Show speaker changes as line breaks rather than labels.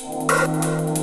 you.